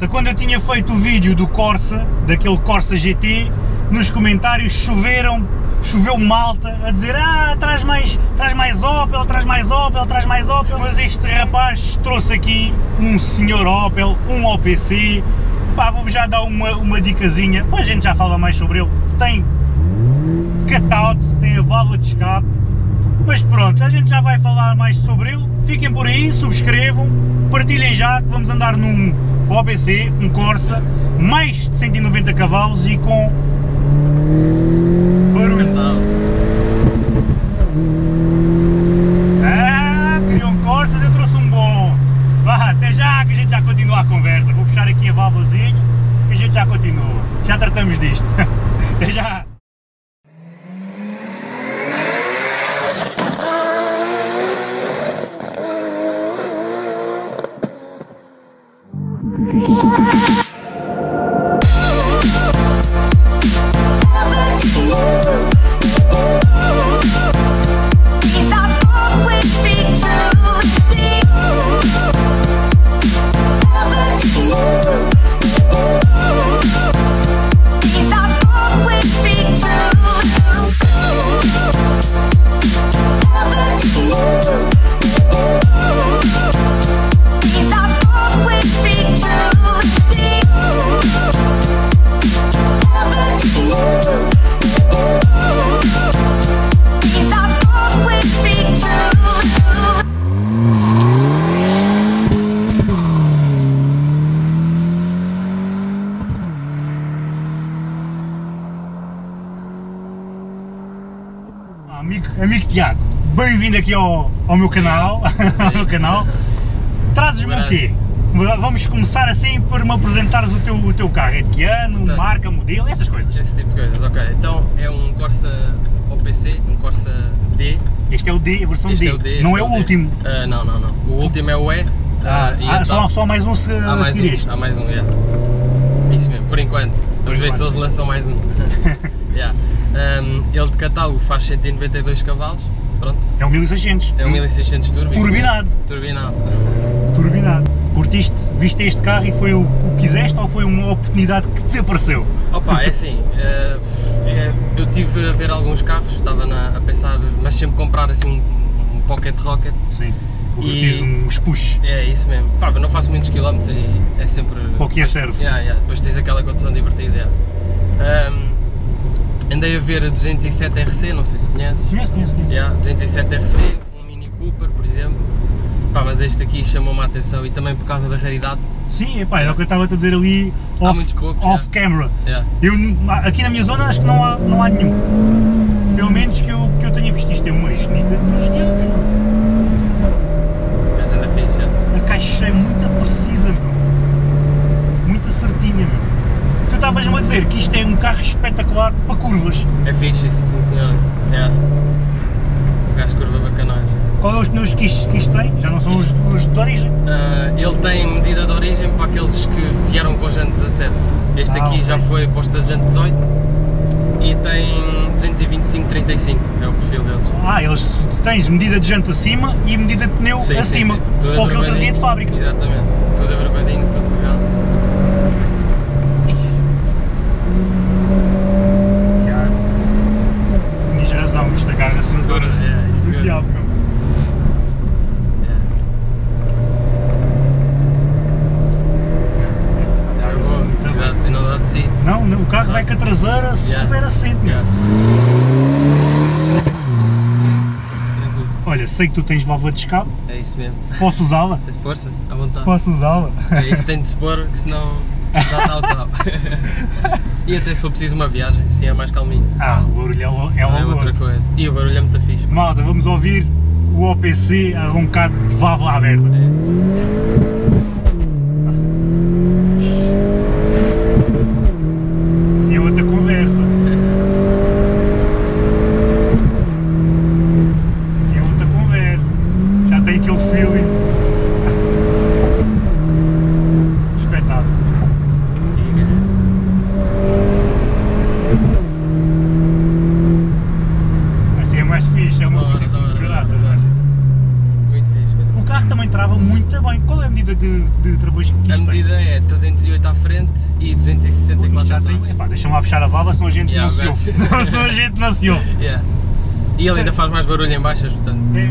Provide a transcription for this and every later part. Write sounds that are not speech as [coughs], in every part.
malta, quando eu tinha feito o vídeo do Corsa, daquele Corsa GT, nos comentários choveram, choveu malta a dizer ah, traz mais, traz mais Opel, traz mais Opel, traz mais Opel, mas este rapaz trouxe aqui um senhor Opel, um OPC, pá, vou-vos já dar uma, uma dicasinha, a gente já fala mais sobre ele, tem cutout, tem a válvula de escape, mas pronto, a gente já vai falar mais sobre ele, fiquem por aí, subscrevam, partilhem já que vamos andar num OPC, um Corsa, mais de 190 cavalos e com barulho. Ah, queriam Corsas, eu trouxe um bom. Vá, até já que a gente já continua a conversa. Vou fechar aqui a válvulazinha que a gente já continua. Já tratamos disto. [laughs] Até já. Amigo, amigo Tiago, bem-vindo aqui ao, ao meu canal, [laughs] ao meu canal. Trazes-me o quê? Vamos começar assim por me apresentares o teu, o teu carro, é de que ano, Tá. marca, modelo, essas coisas. Esse tipo de coisas, ok. Então é um Corsa OPC, um Corsa D. Este é o D, a versão Este D, é o D. não este é o D. último. Ah, não, não, não. O último é o E. Ah, ah, e ah, a só, só mais um se, há mais um, há mais um, yeah. Isso mesmo, por enquanto. Vamos ver se eles lançam mais um. [laughs] yeah. Um, ele de catálogo faz 192 cavalos, pronto. É um 1600. É um 1600 turbo. Turbinado. mesmo. Turbinado. Turbinado. [laughs] Curtiste, viste este carro e foi o, o que quiseste ou foi uma oportunidade que te apareceu? Opa, é assim, [laughs] eh, é- eu tive a ver alguns carros, estava na- a pensar, mas sempre comprar assim um, um Pocket Rocket. Sim. E- Curtiste uns push. É isso mesmo. Pá, mas não faço muitos quilómetros e é sempre. Para o que é serve. Yeah, yeah, depois tens aquela condição divertida. yeah. Ahm, andei a ver a 207 RC, não sei se conheces. Conheço, conheço, conheço. Yeah, 207 RC, um Mini Cooper, por exemplo. Pá, mas este aqui chamou-me a atenção e também por causa da raridade. Sim, epá, é o que eu estava a dizer ali off, off camera. Eu, aqui na minha zona acho que não há, não há nenhum. Pelo menos que eu, que eu tenha visto. Isto é uma genica dos diabos. É muito precisa, meu. Muito certinha, meu. Tu estavas-me a dizer que isto é um carro espetacular para curvas. É fixe isso, sim senhor. Yeah. O gajo curva bacanais. Qual é os pneus que isto, que isto tem? Já não são os, os de origem? Ah, ele tem medida de origem para aqueles que vieram com jante 17. Este Ah, aqui ok. já foi posto a jante 18 e tem 225-35, é o perfil deles. Ah, eles tens medida de jante acima e medida de pneu Sim, sim, acima. sim. Tudo Ou que ele trazia de fábrica. Exatamente, tudo agrupadinho, tudo legal. Tinhas razão, isto agarra-se nas horas é, isto do segura. diabo, meu. Yeah. Tiago, Boa, muito bem. cuidado, e não dá de si. Não, não, o carro vai com a traseira Yeah. super meu. Yeah. Olha, sei que tu tens válvula de escape, é isso mesmo. posso usá-la? Tem força, à vontade. Posso usá-la? É isso tem de se pôr, que senão dá tal tal. [laughs] e até se for preciso uma viagem, assim é mais calminho. Ah, o barulho é, é é outra coisa. E o barulho é muito fixe. Malta, vamos ouvir o OPC a roncar de válvula aberta. É isso. Isso é outra conversa. Isso é outra conversa. Já tem aquele feeling. Espetáculo. Siga. Assim é mais fixe, é uma Da hora, competição da hora, de da graça. hora. Muito fixe. pá. O carro também trava muito bem. Qual é a medida de, de travões que A tem? medida é 308 à frente e Isto 264 já tem. atrás. Epá, deixa-me lá fechar a válvula, senão a gente Yeah, não se ouve. senão a gente não se ouve. Yeah. E ele ainda faz mais barulho em baixas, portanto. É.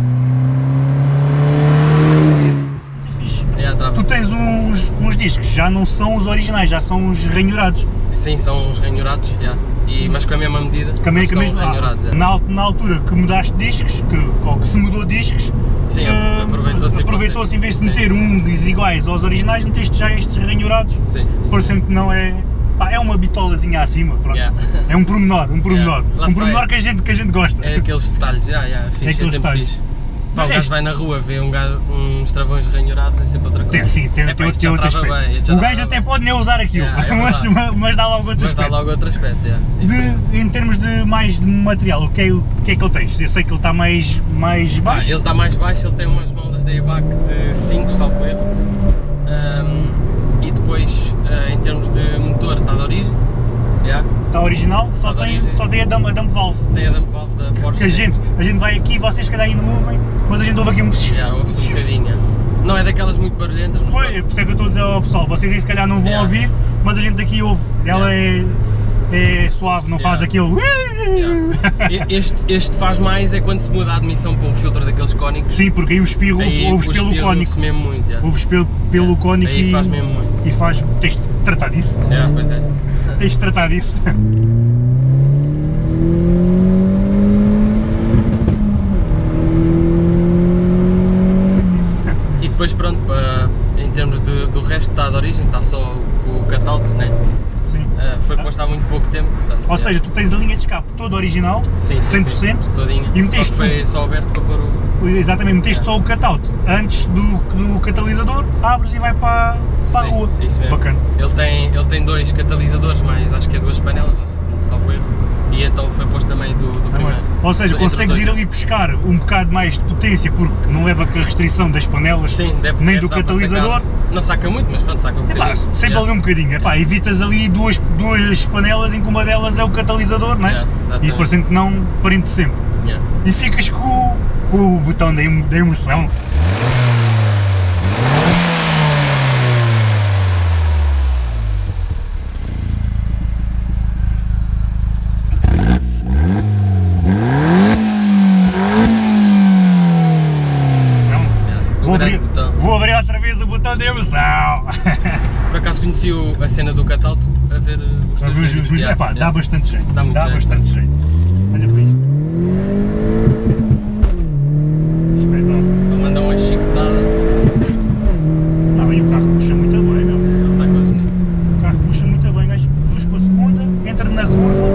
Tu tens uns, uns discos, já não são os originais, já são os ranhurados. Sim, são os ranhurados, yeah. E, mas com a mesma medida. Que a mesma- são ah, yeah. na, al- na altura que mudaste discos, que, ou que se mudou discos, Sim, eh, aproveitou-se aproveitou-se em vez de Sim, meter uns iguais aos originais, meteste já estes ranhurados, Sim, sim. sim. parecendo que não é. pá, é uma bitolazinha acima, pronto. Yeah. É um pormenor, um pormenor. [laughs] Lá Um pormenor é. que a gente, que a gente gosta. É aqueles detalhes, yeah, yeah, fixe, é, aqueles sempre detalhes. fixe. Pá, o gajo este- vai na rua, vê um gajo, uns travões ranhurados, é sempre outra coisa. Tem, sim, tem, É, tem, tem outro aspecto. bem, o gajo até bem. pode nem usar aquilo, Yeah, é [laughs] mas, mas, mas dá logo outro Mas dá aspecto. logo outro aspecto, yeah. Isso é. De- em termos de mais de material, o que, é, o que é que ele tens? Eu sei que ele está mais, mais baixo. ele está mais baixo, ele tem umas molas da EBAC de 5, salvo erro. Ahm, e depois, ah, em termos de motor, está de origem. Yeah. Está original, só de tem, só tem a dump, a dump valve. Tem a dump valve da Force. Que a gente, a gente vai aqui, vocês se calhar não ouvem, mas a gente ouve aqui um. Yeah, ouve-se um bocadinho. yeah. Não é daquelas muito barulhentas, mas Foi, pronto. por isso é que eu estou a dizer ao pessoal, vocês aí se calhar não vão Yeah. ouvir, mas a gente daqui ouve. Ela é, é suave, não faz Yeah. aquele. Yeah. Este, este faz mais é quando se muda a admissão para um filtro daqueles cónicos. Sim, porque aí o espirro Aí ouves o pelo espirro cónico. ouve-se mesmo muito. yeah. Ouves pelo, pelo cónico Aí e, faz mesmo muito. e faz. Tens de tratar disso. Yeah, pois é. Tens de tratar disso. E depois pronto, para, em termos de, do resto está de origem, está só com o cut-out, né? Sim. Ah, foi posto há muito pouco tempo, portanto. Ou yeah. seja, tu tens a linha de escape toda original, sim, sim, 100%, sim, todinha. e Só meteste que foi só aberto para pôr o. exatamente, meteste só o cutout antes do, do catalisador, abres e vai para, para a Sim, rua. Isso mesmo. Bacana. Ele tem, ele tem dois catalisadores, mais acho que é duas panelas, não, salvo erro. E então foi posto também do, do Também. primeiro. Ou seja, os consegues ir ali buscar um bocado mais de potência porque não leva com a restrição das panelas Sim, deve, nem deve do catalisador. sacar. Não saca muito, mas pronto, saca um Epá, bocadinho. sempre Yeah. ali um bocadinho. Epá, evitas ali duas, duas panelas em que uma delas é o catalisador, não é? Yeah, e parecendo que não, prende sempre. Yeah. E ficas com, o- com o botão da, emo- da emoção. O Vou abrir, vou abrir outra vez o botão da emoção. Por acaso conheci a cena do cutout a ver uh, os teus vídeos. Dá bastante jeito. Dá jeito. bastante jeito. Olha para isto. Espetáculo. Ele manda uma chicotada. Não, e o carro puxa muito bem, meu. Ele está com os níveis. O carro puxa muito bem, gajo. Puxa para a segunda, entra na curva,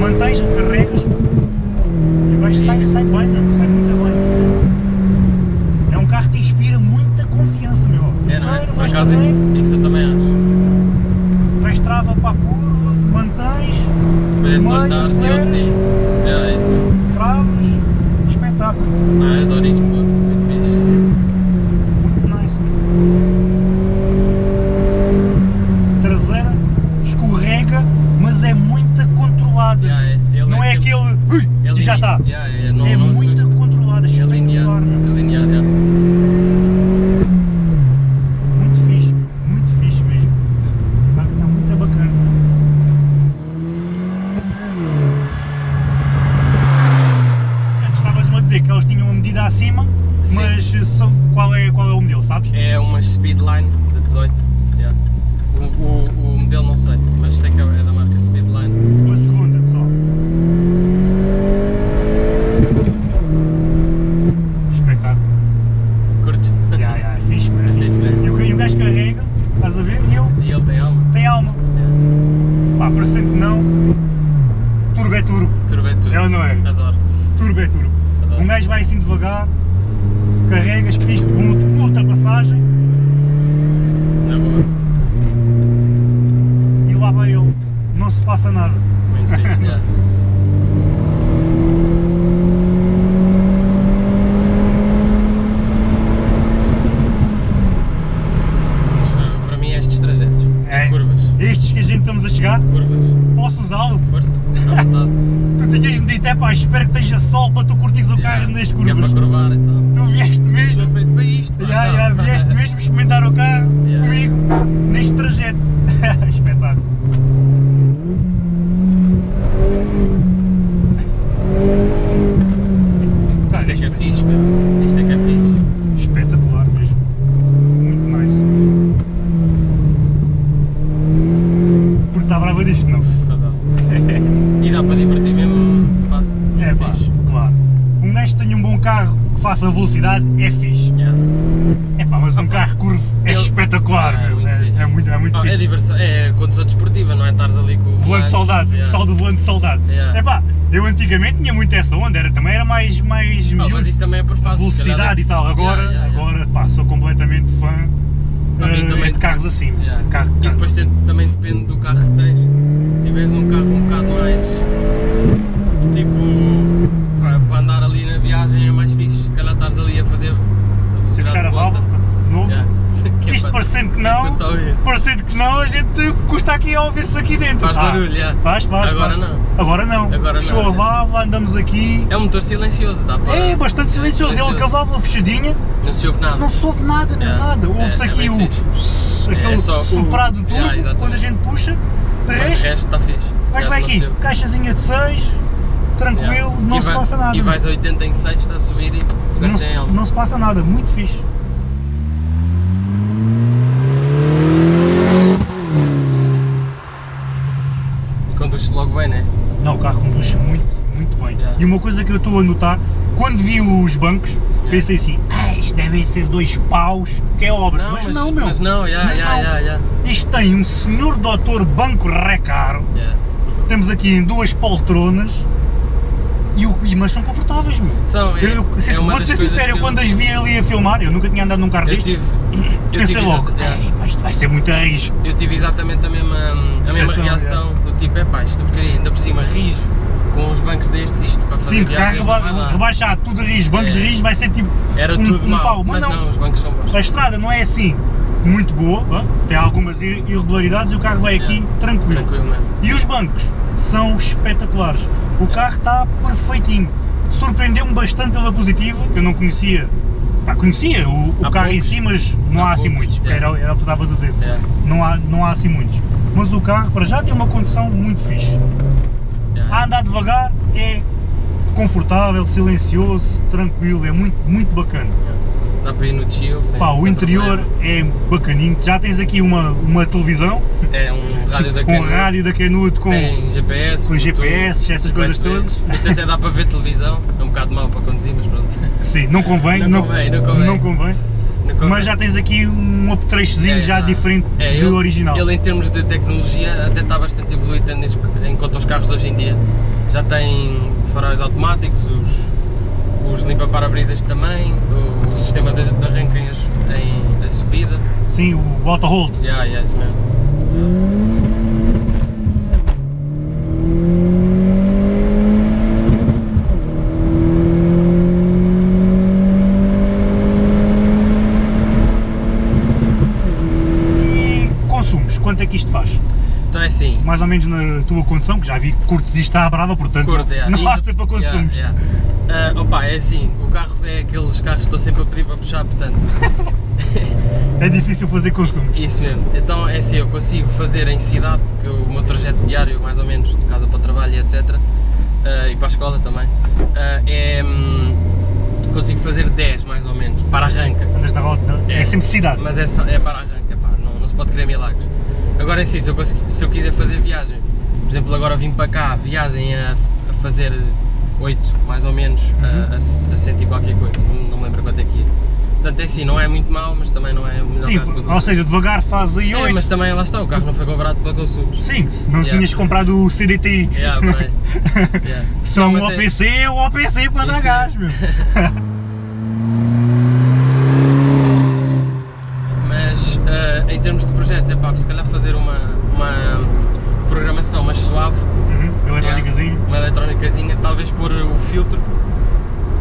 mantens, carregas e o gajo sai, sai bem, meu. Sai muito bem. É um carro que inspira muita confiança, meu. É, não é? Terceiro, Por mais acaso carrega, isso, isso eu também acho. vais trava para a curva, mantens, Depois é só lhe meio, dar sim ou aceleras, sim. É, é isso mesmo. traves, espetáculo. Não, eu adoro isto, foda-se, muito fixe. Muito nice. Traseira escorrega, mas é muito controlada. Yeah, é, ele não é, sempre- aquele. Ui, é e já line- está. Yeah, yeah, não, é não muito assusta. controlada, É linear, espetacular. meu. é linear, yeah. Muito fixe, muito fixe mesmo. O carro está muito bacana. Antes estavas-me a dizer que eles tinham uma medida acima, Sim. mas são- qual, é, qual é o modelo, sabes? É uma Speedline de 18. Yeah. O, o, o modelo não sei, mas sei que é da marca Speedline. Uma segunda, pessoal. Espetáculo. Curtes? Ya, ya, é fixe, é É fixe. fixe, né? E o, e o gajo carrega, estás a ver? E ele E ele tem alma. tem alma. Yeah. Pá, parecendo que não. Turbo é turbo. Turbo é tudo. É ou não é? Adoro. Turbo é turbo. Adoro. Um gajo vai assim devagar, carregas, pisca, uma ultrapassagem Na boa. e lá vai ele. Não se passa nada. Muito fixe. [laughs] É pá, espero que esteja sol para tu curtires o carro yeah. nas curvas. É para curvar então. Tu vieste mesmo. Já feito para isto. Pá, yeah, então. yeah, vieste mesmo experimentar o carro yeah. comigo neste trajeto. [laughs] Espetáculo. Isto é que é fixe, meu. Carro que faça velocidade é fixe. Yeah. É pá, mas um carro curvo é ele- espetacular. Ah, é muito é, é muito, é muito é fixe. diversão, é condição desportiva, não é? Estares ali com o Volante de soldado, Yeah. pessoal do volante de soldado. Yeah. É pá, eu antigamente tinha muito essa onda, era, também era mais, mais Ah, miúdo, mas isso também é por calhar velocidade é- e tal. Agora, Yeah, agora pá, sou completamente fã eh, também- de carros assim. De carro, E carros depois tem- também depende do carro que tens. Se tiveres um carro um bocado mais. tipo. para, para andar ali na viagem é mais fixe. Se calhar estás ali a fazer. A Se velocidade fechar a de ponta. válvula, novo. Yeah. Que é Isto para- parecendo que que é não, para só ouvir. parecendo que não, a gente custa aqui a ouvir-se aqui dentro. Faz Ah, barulho, yeah. Faz, faz. Agora faz. não. Agora não. Agora Fechou não, a válvula, andamos aqui. É um motor silencioso, dá para. É bastante silencioso. Ele com a válvula fechadinha, Não se ouve nada. não se ouve nada, nem Yeah. nada. É, Ouve-se é aqui o. fixe. aquele É soprado do turbo quando a gente puxa. De Mas o resto, está fixe. vais Já vai não aqui, caixazinha de 6, tranquilo, não se passa nada. E vais a 80 em 6, está a subir e o não, gajo se, tem alma. não se passa nada, muito fixe. E conduz-se logo bem, né? Não, o carro conduz muito, muito bem. Yeah. E uma coisa que eu estou a notar, quando vi os bancos, pensei assim, ah, isto devem ser dois paus, que é obra. mas, não, meu. Mas não, já, Mas já, não. Isto tem um senhor doutor banco recaro, temos aqui em duas poltronas, e, o- e- mas são confortáveis, meu. São, é, Eu, se- é vou ser sincero, eu quando as vi ali a filmar, eu nunca tinha andado num carro eu destes, tive, [coughs] eu pensei tive logo, exata- yeah. "Ei, pá, isto vai ser muito rijo. eu tive exatamente a mesma, a mesma reação tipo, é pá, isto porcaria, ainda por cima rijo, com os bancos destes, isto para fazer Sim, carro viagens não vai reba dar. rebaixado, tudo rijo, bancos É. rijos, vai ser tipo Era um, tudo um mau, pau, mas não. os bancos são bons. A estrada não é assim muito boa, tem algumas ir- irregularidades e o carro vai aqui Yeah. tranquilo. Tranquilo. E os bancos são espetaculares. O carro está perfeitinho. Surpreendeu-me bastante pela positiva, que eu não conhecia. Pá, conhecia o, o carro em poucos. si, mas não Há há assim muitos. yeah. Era, era o que tu estavas a dizer. Yeah. Não há, não há assim muitos. Mas o carro, para já, tem uma condição muito fixe. Yeah. A andar devagar é confortável, silencioso, tranquilo, é muito, muito bacana. Dá para ir no chill, sem, Pá, o sem interior problema. é bacaninho. Já tens aqui uma, uma televisão É um rádio da [laughs] com Canon, rádio da Canuto com, tem GPS, com Bluetooth, GPS, essas coisas USB. todas. Isto até dá para ver televisão, é um bocado mau para conduzir, mas pronto. Sim, não convém, Não convém, não convém. convém. Não convém. Mas já tens aqui um apetrechozinho É, já diferente é, do ele- original. Ele em termos de tecnologia até está bastante evoluído conta os carros de hoje em dia. Já tem faróis automáticos, os, os limpa-parabrisas também, o, sistema de, de arranque em, em a subida. Sim, o auto hold. Yeah, yeah, isso mesmo. E consumos, quanto é que isto faz? É assim, Mais ou menos na tua condução, que já vi que curtes isto à brava, portanto curta, yeah. não há de ser para yeah, consumos. yeah. Ah, opa, é assim, o carro é aqueles carros que estou sempre a pedir para puxar, portanto, [laughs] É difícil fazer consumos. Isso mesmo. Então é assim, eu consigo fazer em cidade, porque o meu trajeto diário, mais ou menos, de casa para o trabalho e etc. ah, e para a escola também, ah, é. hum, consigo fazer 10 mais ou menos, para arranca. Andas na volta, é, É. sempre cidade. Mas é, é para arranca, pá, não, não se pode querer milagres. Agora é assim, se eu, conseguir- se eu quiser fazer viagem, por exemplo, agora vim para cá, viagem a, a fazer 8 mais ou menos, a, a, a 100 e qualquer coisa, não, não me lembro quanto é que é. Portanto é assim, não é muito mau, mas também não é o melhor Sim, carro ou seja, devagar faz aí é, 8. mas também lá está, o carro não foi comprado para consumos. Sim, se não Yeah. tinhas comprado o CDTI. Yeah. [laughs] Yeah. Só Não, um é- OPC é o OPC para dar gás, é. meu. [laughs] Mas eh, em termos de pá, se calhar fazer uma, uma programação mais suave, Uhum, eletrónicazinho. uma eletrónicazinha, talvez pôr o filtro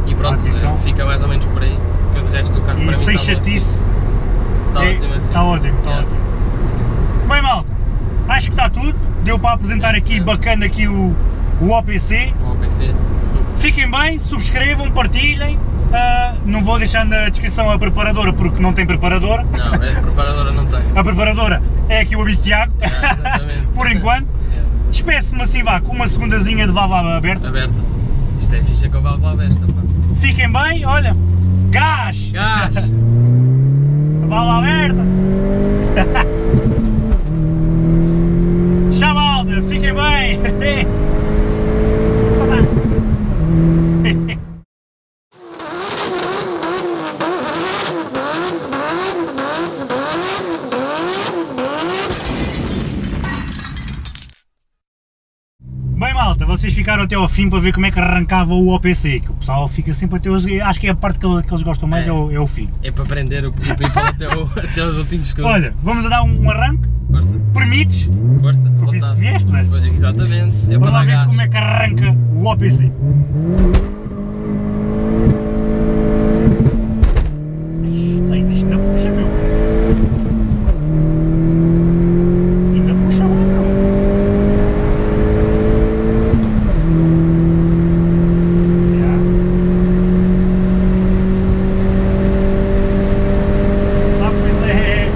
e pronto, eh, fica mais ou menos por aí, porque de resto o carro E para mim sem assim. chatice. Está é- ótimo assim. Está ótimo, está Yeah. ótimo. Bem, malta, acho que está tudo. Deu para apresentar É, aqui bacana aqui o, o OPC. O OPC. Fiquem bem, subscrevam, partilhem. Ah, não vou deixar na descrição a preparadora porque não tem preparadora. Não, a preparadora não tem. A preparadora é aqui o amigo Tiago, exatamente. [laughs] por enquanto. Yeah. Despeço-me assim vá, com uma segundazinha de válvula aberta. Aberta. Isto é ficha com a válvula aberta, pá. fiquem bem, olha, gás! Gás! Bala aberta! Tchau malta, fiquem bem! Bem malta, vocês fim para ver como é que arrancava o OPC, que o pessoal fica sempre até os... acho que é a parte que eles gostam mais é, É. o, é o fim. É para prender o, people até, o- [laughs] até os últimos segundos. Olha, vamos a dar um, um arranque, Força, permites? força, Porque isso vontade. vieste, não é? Exatamente, é para Vamos lá ver gás. como é que arranca o OPC. Ai, Isto ainda puxa, meu. Ainda puxa lá, meu. Já. Ah, pois é.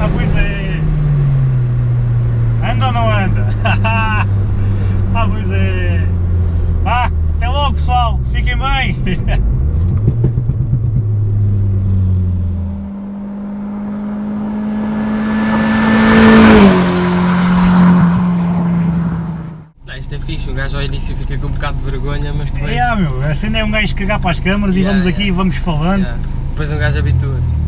Ah, pois é. Anda ou não anda? ah, pois é. Vá, até logo pessoal. Fiquem bem. Não, isto é fixe, um gajo ao início fica com um bocado de vergonha, mas depois. é, é um gajo cagar para as câmaras e Yeah, vamos aqui e yeah. vamos falando. Yeah. Depois um gajo habitua-se.